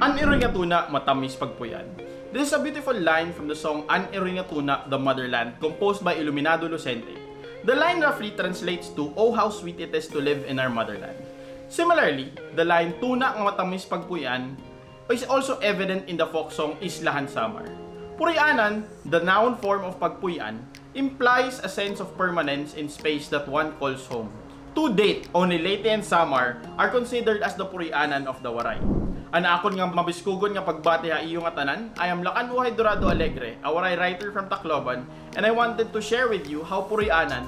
An Iringatuna, matamis pagpuyan. This is a beautiful line from the song An Iringatuna, the Motherland, composed by Iluminado Lucente. The line roughly translates to, Oh how sweet it is to live in our motherland. Similarly, the line Tuna ang matamis pagpuyan is also evident in the folk song Islahan Samar. Purianan, the noun form of pagpuyan, implies a sense of permanence in space that one calls home. To date, only Leyte and Samar are considered as the Purianan of the Waray. Ana akon nga mabiskugon nga pagbati ha iyo nga tanan. I am Lacan Uhay Dorado Alegre, a Waray writer from Tacloban, and I wanted to share with you how Purianan,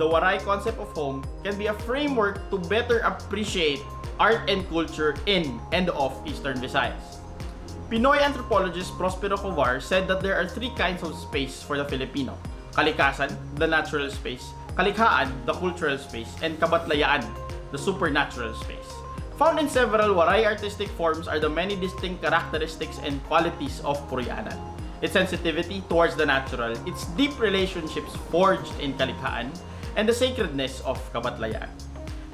the Waray concept of home, can be a framework to better appreciate art and culture in and of Eastern Visayas. Pinoy anthropologist Prospero Covar said that there are three kinds of space for the Filipino. Kalikasan, the natural space, kalikhaan, the cultural space, and kabatlayaan, the supernatural space. Found in several Waray artistic forms are the many distinct characteristics and qualities of Purianan. Its sensitivity towards the natural, its deep relationships forged in Kalikhaan, and the sacredness of Kabatlayan.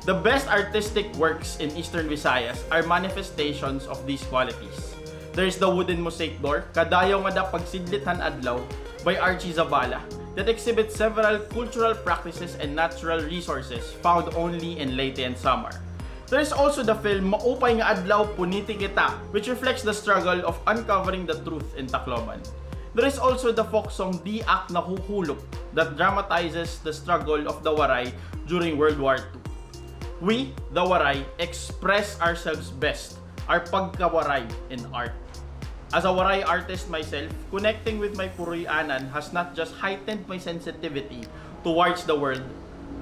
The best artistic works in Eastern Visayas are manifestations of these qualities. There is the wooden mosaic door, Kadayaw nga pagsidlitan adlaw, by Archie Zavala, that exhibits several cultural practices and natural resources found only in Leyte and Samar. There is also the film Maupay nga Adlaw Puniti Kita, which reflects the struggle of uncovering the truth in Tacloban. There is also the folk song Di Ak Nahuhulog that dramatizes the struggle of the Waray during World War II. We, the Waray, express ourselves best, our pagkawaray in art. As a Waray artist myself, connecting with my Purianan has not just heightened my sensitivity towards the world,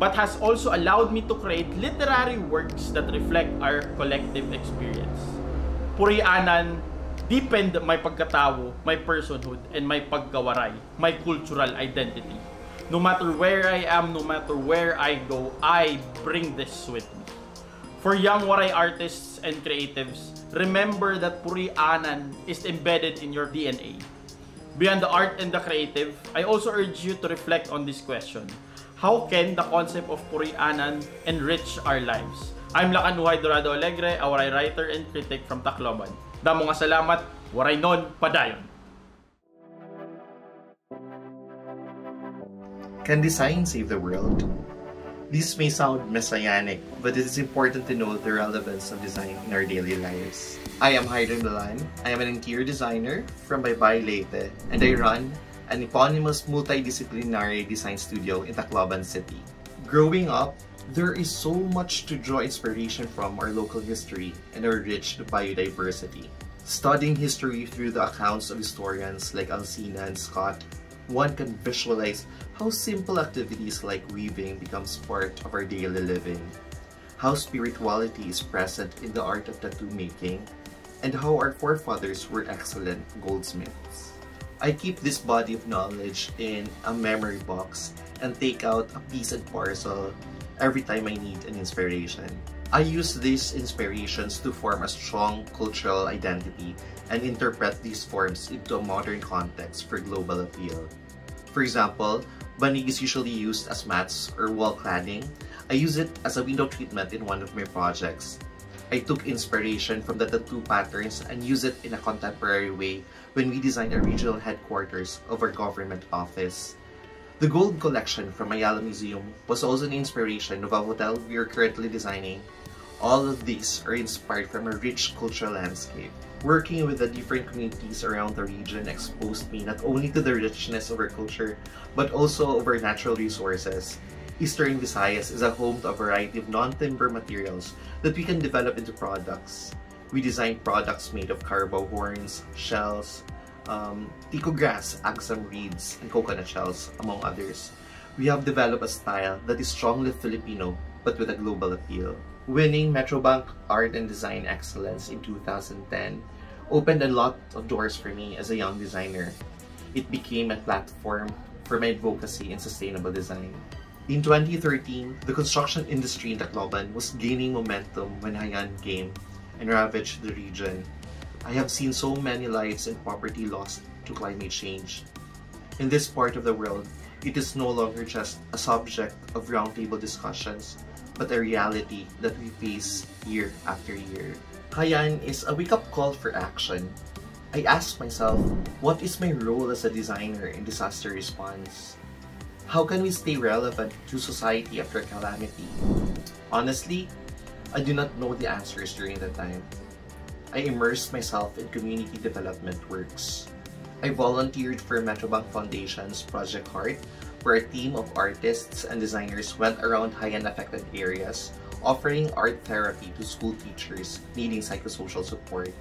but has also allowed me to create literary works that reflect our collective experience. Purianan deepened my pagkatao, my personhood, and my pagkawaray, my cultural identity. No matter where I am, no matter where I go, I bring this with me. For young Waray artists and creatives, remember that Purianan is embedded in your DNA. Beyond the art and the creative, I also urge you to reflect on this question. How can the concept of Purianan enrich our lives? I'm Lakanuhay Dorado Alegre, a Waray writer and critic from Tacloban. Damo nga salamat, Waray non, padayon! Can design save the world? This may sound messianic, but it is important to know the relevance of design in our daily lives. I am Hayden Milan. I am an interior designer from Baybay Leyte, and I run an eponymous multidisciplinary design studio in Tacloban City. Growing up, there is so much to draw inspiration from our local history and our rich biodiversity. Studying history through the accounts of historians like Alcina and Scott, one can visualize how simple activities like weaving becomes part of our daily living, how spirituality is present in the art of tattoo making, and how our forefathers were excellent goldsmiths. I keep this body of knowledge in a memory box and take out a piece and parcel every time I need an inspiration. I use these inspirations to form a strong cultural identity and interpret these forms into a modern context for global appeal. For example, banig is usually used as mats or wall cladding. I use it as a window treatment in one of my projects. I took inspiration from the tattoo patterns and use it in a contemporary way when we designed a regional headquarters of our government office. The gold collection from Ayala Museum was also an inspiration of a hotel we are currently designing. All of these are inspired from a rich cultural landscape. Working with the different communities around the region exposed me not only to the richness of our culture, but also of our natural resources Eastern Visayas is a home to a variety of non-timber materials that we can develop into products. We design products made of carabao horns, shells, um, tikog grass, agsam reeds, and coconut shells, among others. We have developed a style that is strongly Filipino but with a global appeal. Winning Metrobank Art and Design Excellence in 2010 opened a lot of doors for me as a young designer. It became a platform for my advocacy in sustainable design. In 2013, the construction industry in Tacloban was gaining momentum when Haiyan came and ravaged the region. I have seen so many lives and property lost to climate change. In this part of the world, it is no longer just a subject of roundtable discussions, but a reality that we face year after year. Haiyan is a wake-up call for action. I ask myself, what is my role as a designer in disaster response? How can we stay relevant to society after calamity? Honestly, I do not know the answers during that time. I immersed myself in community development works. I volunteered for Metrobank Foundation's Project Heart, where a team of artists and designers went around Haiyan affected areas offering art therapy to school teachers needing psychosocial support.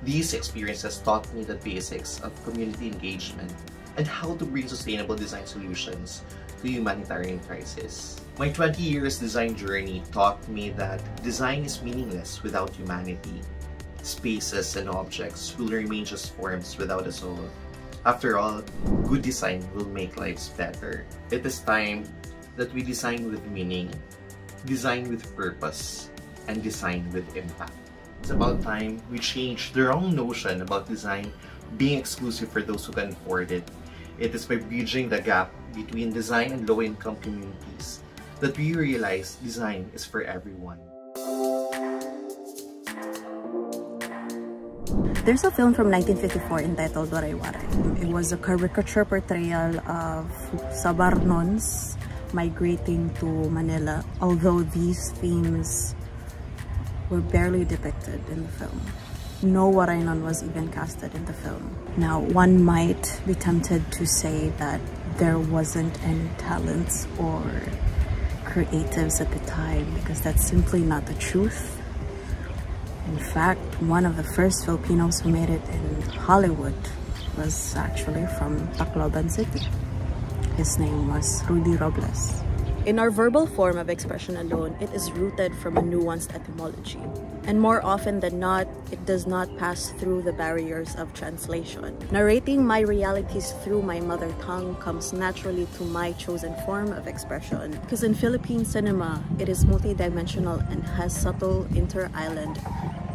These experiences taught me the basics of community engagement and how to bring sustainable design solutions to humanitarian crisis. My 20 years design journey taught me that design is meaningless without humanity. Spaces and objects will remain just forms without a soul. After all, good design will make lives better. It is time that we design with meaning, design with purpose, and design with impact. It's about time we change the wrong notion about design being exclusive for those who can afford it. It is by bridging the gap between design and low-income communities that we realize design is for everyone. There's a film from 1954 entitled Waray. It was a caricature portrayal of Samarnons migrating to Manila, although these themes were barely depicted in the film. No Waraynon was even casted in the film. Now, one might be tempted to say that there wasn't any talents or creatives at the time because that's simply not the truth. In fact, one of the first Filipinos who made it in Hollywood was actually from Tacloban City. His name was Rudy Robles. In our verbal form of expression alone, it is rooted from a nuanced etymology. And more often than not, it does not pass through the barriers of translation. Narrating my realities through my mother tongue comes naturally to my chosen form of expression. Because in Philippine cinema, it is multidimensional and has subtle inter-island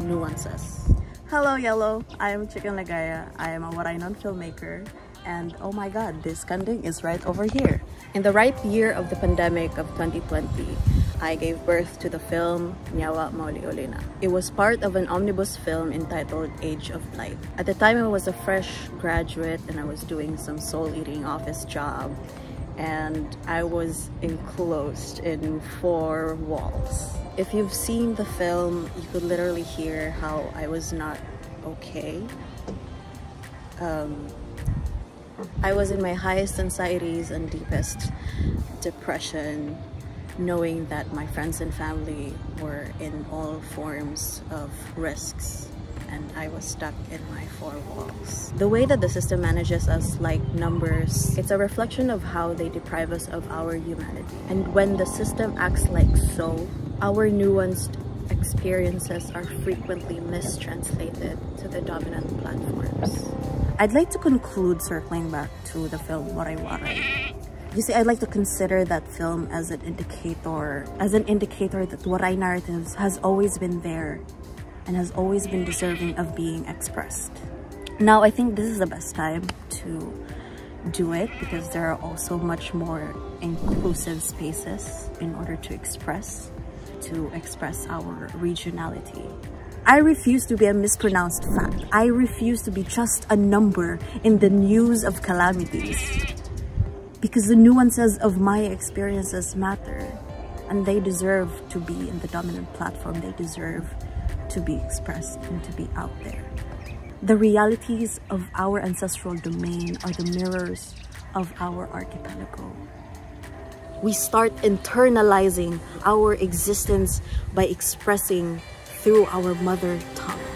nuances. Hello Yellow, I am Chicken Ligaya. I am a Waraynon filmmaker and oh my god, this kanding is right over here. In the ripe year of the pandemic of 2020, I gave birth to the film Nyawa Mauliolina. It was part of an omnibus film entitled Age of Light. At the time, I was a fresh graduate and I was doing some soul-eating office job and I was enclosed in four walls. If you've seen the film, you could literally hear how I was not okay. Um, I was in my highest anxieties and deepest depression, knowing that my friends and family were in all forms of risks and I was stuck in my four walls. The way that the system manages us like numbers, it's a reflection of how they deprive us of our humanity. And when the system acts like so, our nuanced experiences are frequently mistranslated to the dominant platforms. I'd like to conclude circling back to the film Waray. You see, I'd like to consider that film as an indicator, as an indicator that Waray narratives has always been there and has always been deserving of being expressed. Now, I think this is the best time to do it because there are also much more inclusive spaces in order to express, to express our regionality. I refuse to be a mispronounced fact. I refuse to be just a number in the news of calamities. Because the nuances of my experiences matter and they deserve to be in the dominant platform. They deserve to be expressed and to be out there. The realities of our ancestral domain are the mirrors of our archipelago. We start internalizing our existence by expressing through our mother tongue.